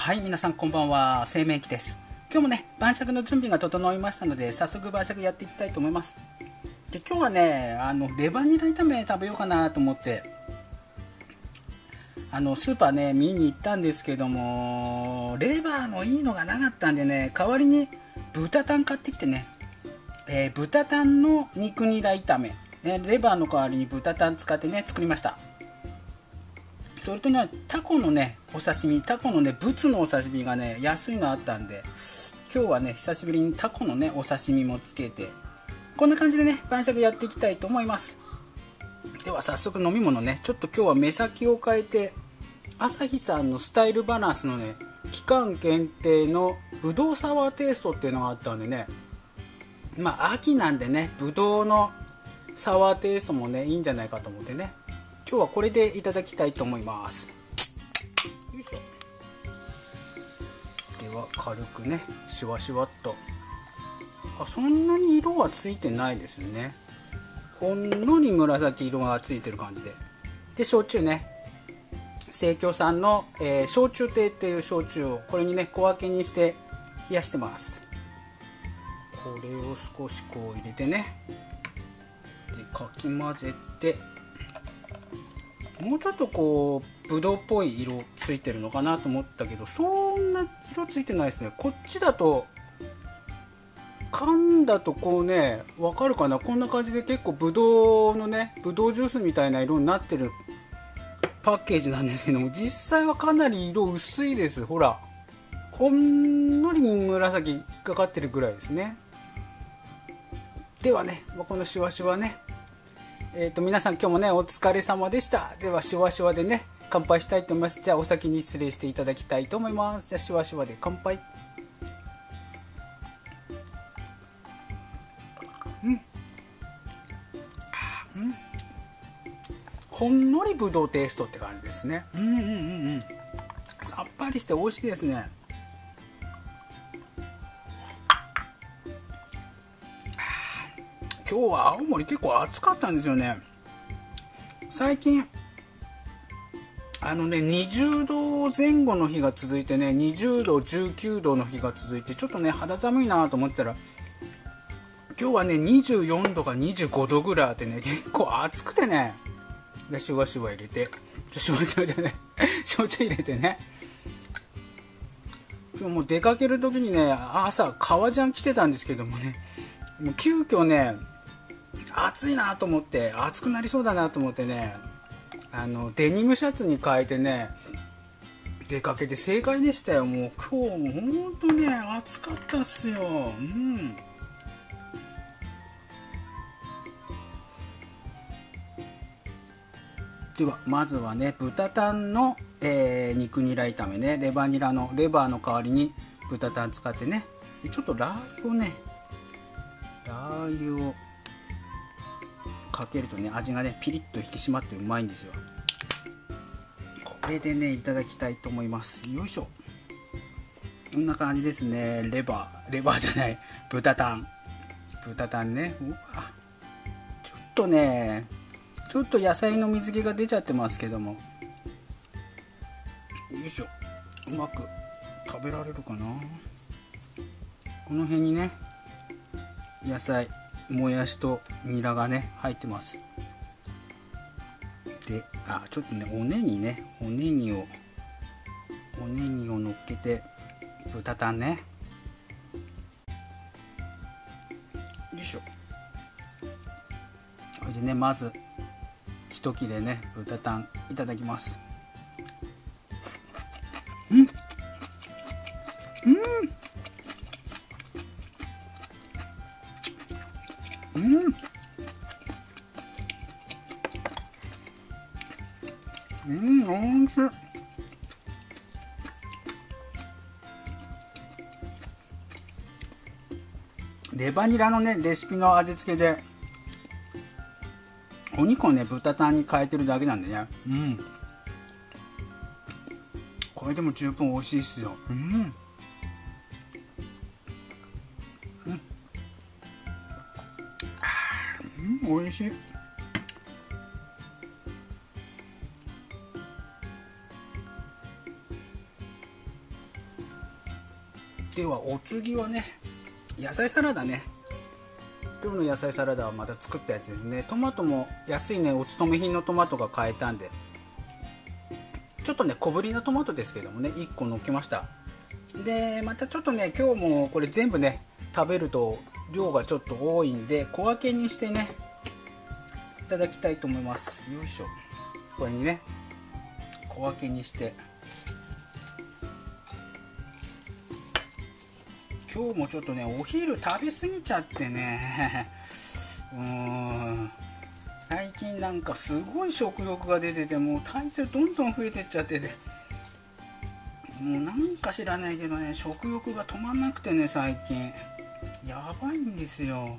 はい皆さんこんばんは。製麺機です。今日もね晩酌の準備が整いましたので早速晩酌やっていきたいと思います。で今日はねあのレバニラ炒め食べようかなと思ってあのスーパーね見に行ったんですけどもレバーのいいのがなかったんでね代わりに豚タン買ってきてね、えー、豚タンの肉ニラ炒め、ね、レバーの代わりに豚タン使ってね作りました。それとねタコのねお刺身タコのねブツのお刺身がね安いのあったんで今日はね久しぶりにタコのねお刺身もつけてこんな感じでね晩酌やっていきたいと思います。では早速飲み物ねちょっと今日は目先を変えて朝日さんのスタイルバランスのね期間限定のぶどうサワーテイストっていうのがあったんでねまあ秋なんでねぶどうのサワーテイストもねいいんじゃないかと思ってね今日はこれでいただきたいと思います。よいしょ。では軽くねシュワシュワっと。あそんなに色はついてないですね。ほんのり紫色がついてる感じで。で焼酎ね。生協さんの、えー、焼酎亭っていう焼酎をこれにね小分けにして冷やしてます。これを少しこう入れてね。でかき混ぜて。もうちょっとこうぶどうっぽい色ついてるのかなと思ったけどそんな色ついてないですね。こっちだと缶だとこうねわかるかな？こんな感じで結構ぶどうのねぶどうジュースみたいな色になってるパッケージなんですけども実際はかなり色薄いです。ほらほんのり紫かかってるぐらいですね。ではねこのシュワシュワねえーと、皆さん今日もねお疲れ様でした。ではシュワシュワでね乾杯したいと思います。じゃあお先に失礼していただきたいと思います。じゃあシュワシュワで乾杯。うん。うん。ほんのりぶどうテイストって感じですね。うんうんうんうん。さっぱりして美味しいですね今日は青森結構暑かったんですよね。最近あのね20度前後の日が続いてね20度19度の日が続いてちょっとね肌寒いなと思ったら今日はね24度か25度ぐらいあってね結構暑くてねでシュワシュワ入れてシュワシュワじゃない 焼酎入れてね。今日も出かける時にね朝革ジャン着てたんですけどもねもう急遽ね暑いなと思って暑くなりそうだなと思ってねあのデニムシャツに変えてね出かけて正解でしたよ。もう今日ほんとね暑かったっすよ。うん。ではまずはね豚タンの、えー、肉ニラ炒めね。レバニラのレバーの代わりに豚タン使ってね。ちょっとラー油をねラー油をかけるとね味がねピリッと引き締まってうまいんですよ。これでねいただきたいと思います。よいしょ。こんな感じですね。レバー。レバーじゃない。豚タン。豚タンね。うわ。ちょっとねちょっと野菜の水気が出ちゃってますけども。よいしょ。うまく食べられるかな。この辺にね野菜。もやしとニラがね入ってます。であちょっとねおねぎね。おねぎをおねぎをのっけて豚タンね。よいしょ。これでねまず一切れね豚タンいただきます。うん。うんおいしい。レバニラのねレシピの味付けでお肉をね豚タンに変えてるだけなんでね。うん。これでも十分美味しいっすよ。うんうん、美味しい。ではお次はね野菜サラダね。今日の野菜サラダはまた作ったやつですね。トマトも安いね。お勤め品のトマトが買えたんで。ちょっとね小ぶりなトマトですけどもね。1個のっけました。でまたちょっとね今日もこれ全部ね食べると量がちょっと多いんで小分けにしてねただきたいと思います。よいしょ。これにね小分けにして。今日もちょっとねお昼食べ過ぎちゃってね。うーん。最近なんかすごい食欲が出ててもう体重どんどん増えてっちゃってて。もうなんか知らないけどね食欲が止まんなくてね最近。やばいんですよ。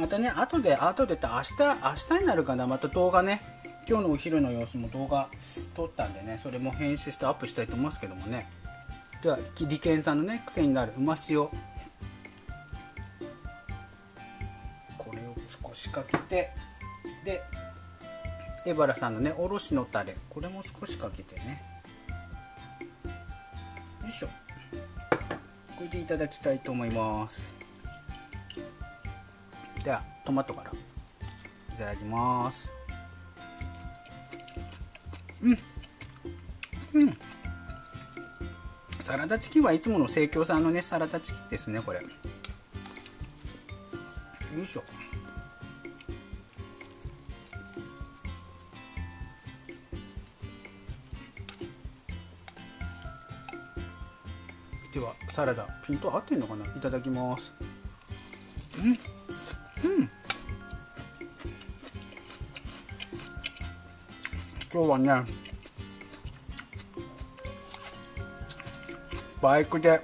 またね後で後でって明日明日になるかなまた動画ね。今日のお昼の様子も動画撮ったんでねそれも編集してアップしたいと思いますけどもね。では利権さんのね癖になるうま塩。これを少しかけてでエバラさんのねおろしのタレ。これも少しかけてね。よいしょ。これでいただきたいと思います。ではトマトから。いただきます。うん。うん。サラダチキンはいつもの生協さんのねサラダチキンですねこれ。よいしょ。ではサラダピント合ってんのかな？いただきます。うん。今日はねバイクで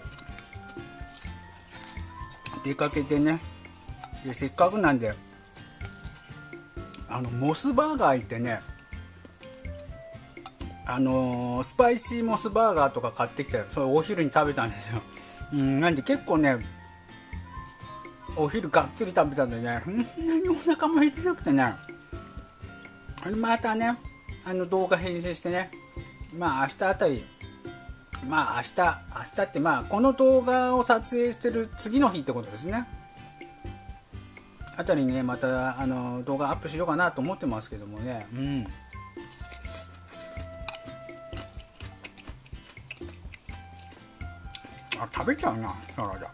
出かけてねでせっかくなんであのモスバーガー行ってねあのー、スパイシーモスバーガーとか買ってきてそれお昼に食べたんですよ、うん、なんで結構ねお昼がっつり食べたんでねそんなにお腹も減ってなくてね。またねあの動画編集してね。まあ明日あたり。まあ明日。明日ってまあこの動画を撮影してる次の日ってことですね。あたりねまたあの動画アップしようかなと思ってますけどもね。うん。あ食べちゃうなサラダ。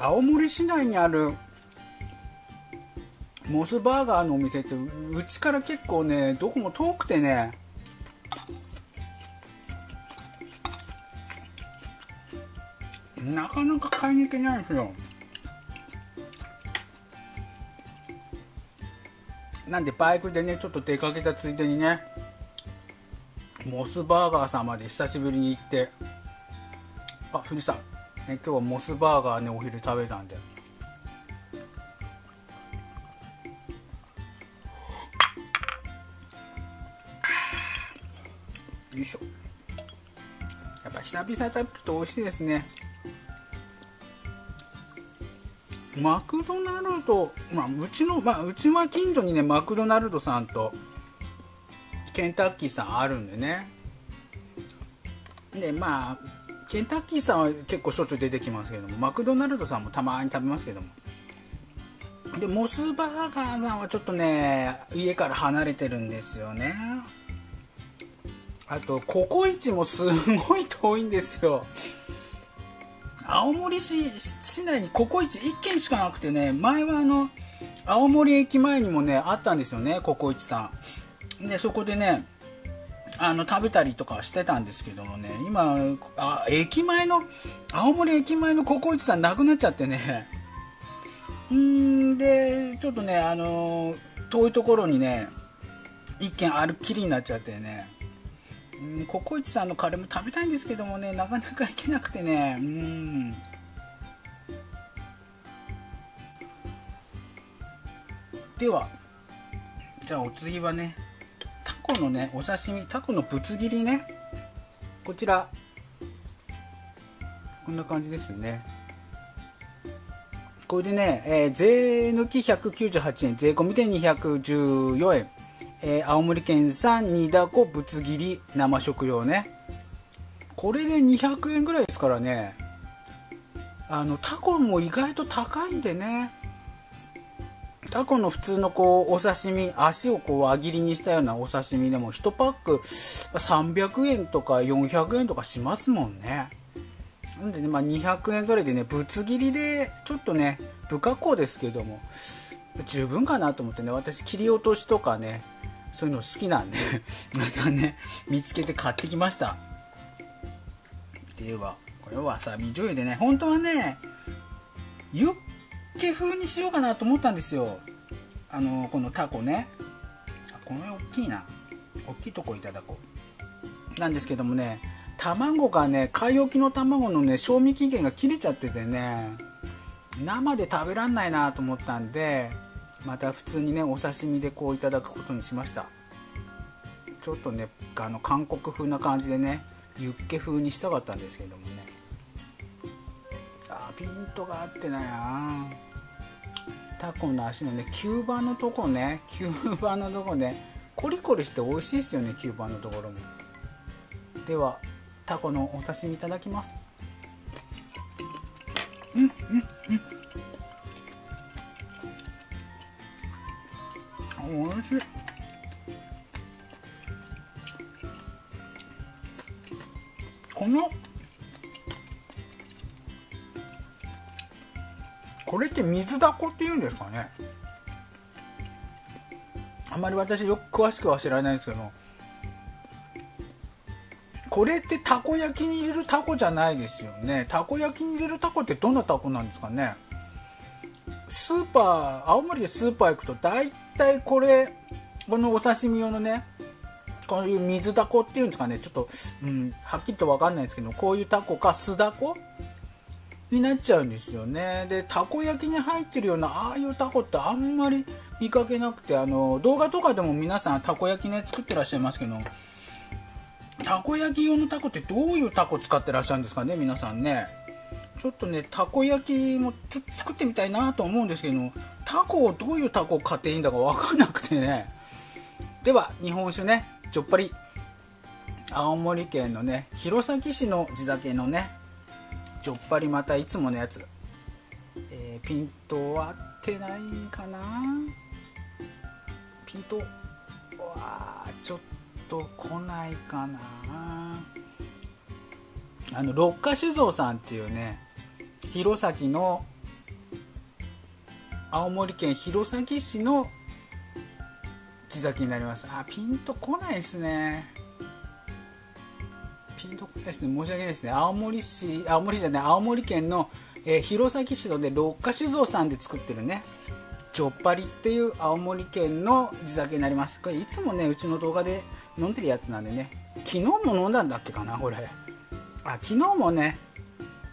青森市内にあるモスバーガーのお店ってうちから結構ねどこも遠くてね。なかなか買いに行けないんですよ。なんでバイクでねちょっと出かけたついでにねモスバーガーさんまで久しぶりに行って。あ富士山、ね、今日はモスバーガーねお昼食べたんで。よいしょ。やっぱ久々に食べると美味しいですね。マクドナルド、まあ、うちの、まあ、うちは近所にねマクドナルドさんとケンタッキーさんあるんでね。でまあケンタッキーさんは結構しょっちゅう出てきますけどもマクドナルドさんもたまに食べますけども。でモスバーガーさんはちょっとね家から離れてるんですよね。あとココイチもすごい遠いんですよ。青森市市内にココイチ1軒しかなくてね前はあの青森駅前にもねあったんですよねココイチさん。でそこでねあの食べたりとかしてたんですけどもね今あ駅前の青森駅前のココイチさんなくなっちゃってね。うんでちょっとねあの遠いところにね一軒あるっきりになっちゃってね。うんココイチさんのカレーも食べたいんですけどもねなかなか行けなくてね。うん。ではじゃあお次はねタコのねお刺身タコのぶつ切りね。こちら。こんな感じですね。これでね、えー、税抜き198円税込みで214円、えー、青森県産煮だこぶつ切り生食用ね。これで200円ぐらいですからね。あのタコも意外と高いんでね。タコの普通のこうお刺身足をこう輪切りにしたようなお刺身でも1パック300円とか400円とかしますもんね。なんでね、まあ、200円ぐらいでねぶつ切りでちょっとね不格好ですけども十分かなと思ってね私切り落としとかねそういうの好きなんで。またね見つけて買ってきました。ではこれわさび醤油でね。本当はねユッケ風にしようかなと思ったんですよ。あのこのタコね。この大きいな。大きいとこいただこう。なんですけどもね卵がね買い置きの卵のね賞味期限が切れちゃっててね生で食べらんないなと思ったんでまた普通にねお刺身でこういただくことにしました。ちょっとねあの韓国風な感じでねユッケ風にしたかったんですけどもね。あピントが合ってないな。タコの足のね吸盤のとこね吸盤のとこねコリコリして美味しいですよね吸盤のところも。ではタコのお刺身いただきます。うんうんうん。おいしい。このこれって水だこっていうんですかね？あまり私よく詳しくは知らないんですけど。これってたこ焼きに入れるタコじゃないですよね。たこ焼きに入れるタコってどんなタコなんですかね？スーパー青森でスーパー行くと大体これこのお刺身用のねこういう水だこっていうんですかね。ちょっと、うん、はっきりと分かんないですけどこういうタコか酢だこになっちゃうんですよね。でたこ焼きに入ってるようなああいうタコってあんまり見かけなくてあの動画とかでも皆さんたこ焼きね作ってらっしゃいますけどたこ焼き用のタコってどういうタコ使ってらっしゃるんですかね皆さんね。ちょっとねたこ焼きもちょっと作ってみたいなと思うんですけどタコをどういうタコを買っていいんだか分かんなくてね。では日本酒ねちょっぱり。青森県のね弘前市の地酒のねちょっぱりまたいつものやつ、えー、ピント合ってないかな。ピントわちょっと来ないかな。あの六花酒造さんっていうね弘前の青森県弘前市の地酒になります。あピンとこないですね。ピンとこないですね。申し訳ないですね。青森市青森じゃない青森県の、えー、弘前市ので六花酒造さんで作ってるねちょっぱりっていう青森県の地酒になります。これいつもねうちの動画で飲んでるやつなんでね昨日も飲んだんだっけかなこれ。あ昨日もね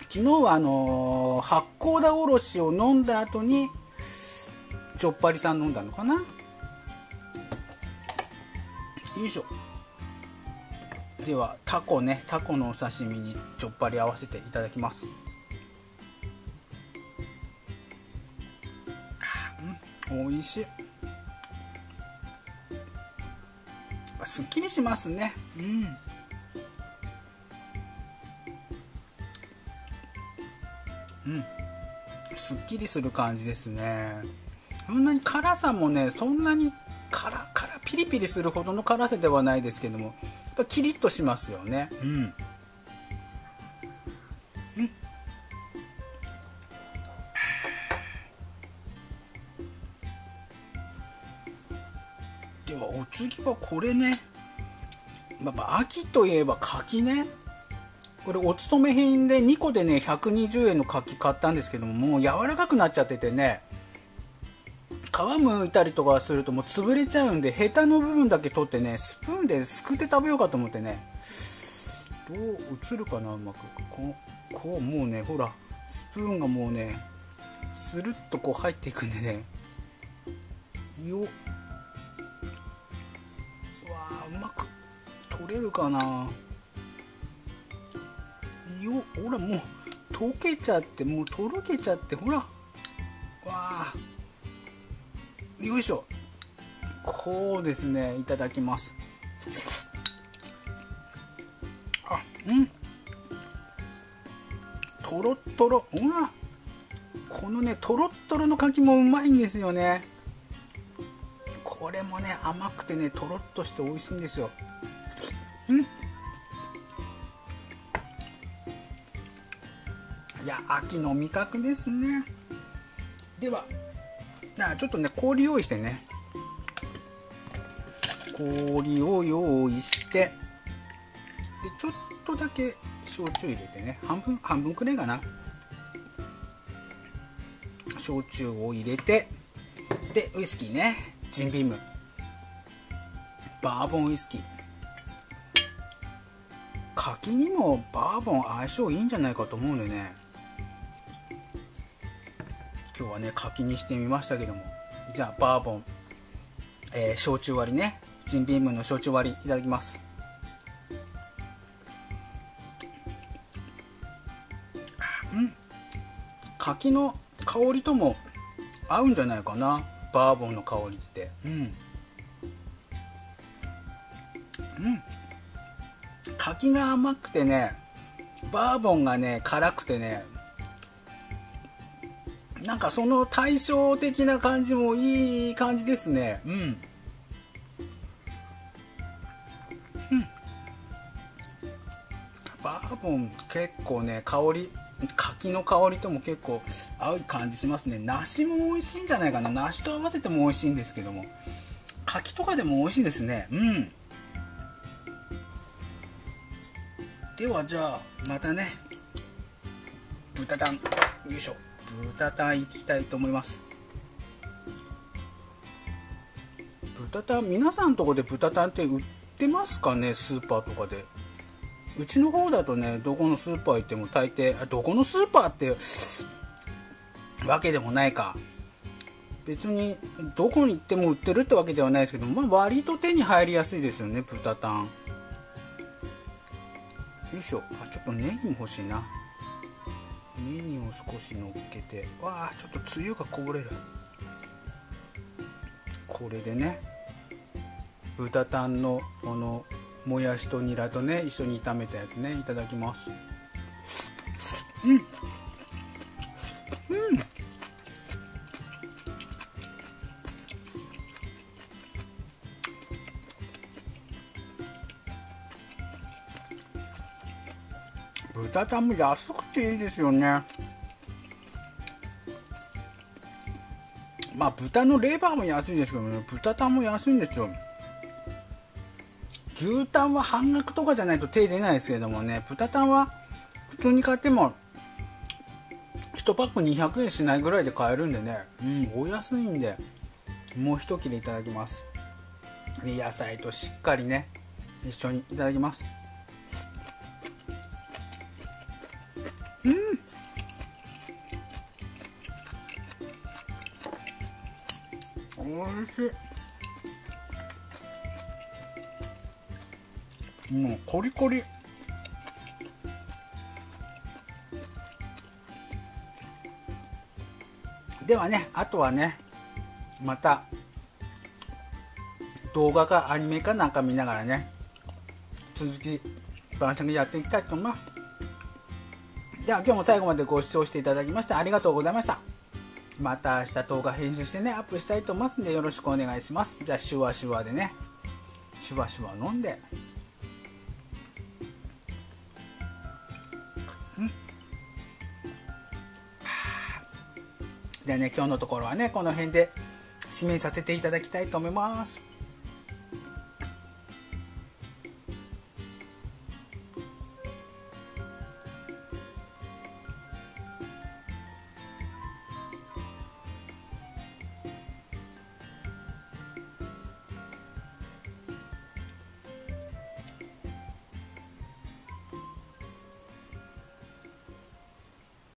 昨日はあのー、八甲田おろしを飲んだ後にちょっぱりさん飲んだのかな？よいしょ。ではタコね。タコのお刺身にちょっぱり合わせていただきます。うん。美味しい。すっきりしますね。うん。うん。すっきりする感じですねそんなに辛さもねそんなに辛辛ピリピリするほどの辛さではないですけどもやっぱキリッとしますよね。うん。ではお次はこれね。まあ、秋といえば柿ね。これお勤め品で2個でね120円の柿買ったんですけどももう柔らかくなっちゃっててね皮むいたりとかするともう潰れちゃうんでヘタの部分だけ取ってねスプーンですくって食べようかと思ってね。どう映るかなうまく。こうこうもうねほらスプーンがもうねスルッとこう入っていくんでね。よっ。取れるかな。よほらもう溶けちゃってもうとろけちゃってほら。わあよいしょ。こうですねいただきます。あうん。とろっとろうわ。このねとろっとろの柿もうまいんですよね。これもね甘くてねとろっとして美味しいんですよ。うん。いや秋の味覚ですね。ではあちょっとね氷用意してね。氷を用意してでちょっとだけ焼酎入れてね。半分半分くらいかな。焼酎を入れてでウイスキーね。ジンビーム。バーボンウイスキー。柿にもバーボン相性いいんじゃないかと思うんでね。今日はね柿にしてみましたけども。じゃあバーボン、えー、焼酎割りね。ジンビームの焼酎割りいただきます。うん。柿の香りとも合うんじゃないかな。バーボンの香りって。うん。うん。柿が甘くてねバーボンがね辛くてねなんかその対照的な感じもいい感じですね。うん。うん。バーボン結構ね香り柿の香りとも結構合う感じしますね。梨も美味しいんじゃないかな。梨と合わせても美味しいんですけども。柿とかでも美味しいですね。うん。ではじゃあまたね。豚タン。よいしょ豚タンいきたいと思います。豚タン皆さんのとこで豚タンって売ってますかね？スーパーとかで。うちの方だとねどこのスーパー行っても大抵あどこのスーパーってわけでもないか。別にどこに行っても売ってるってわけではないですけど、まあ、割と手に入りやすいですよね豚タン。よいしょ。あちょっとネギも欲しいな。ネギを少しのっけてわあちょっとつゆがこぼれる。これでね豚タンのこのもやしとニラとね一緒に炒めたやつねいただきます。うん。豚タンも安くていいですよね。まあ豚のレバーも安いですけどね。豚タンも安いんですよ。牛タンは半額とかじゃないと手出ないですけどもね。豚タンは普通に買っても1パック200円しないぐらいで買えるんでね。うんお安いんでもう一切れいただきます。野菜としっかりね一緒にいただきます。おいしい。もうコリコリ。ではねあとはねまた動画かアニメかなんか見ながらね続き晩酌やっていきたいと思いますでは今日も最後までご視聴していただきましてありがとうございました。また明日動画編集してねアップしたいと思いますんでよろしくお願いします。じゃあシュワシュワでね。シュワシュワ飲んで。でね今日のところはねこの辺で締めさせていただきたいと思います。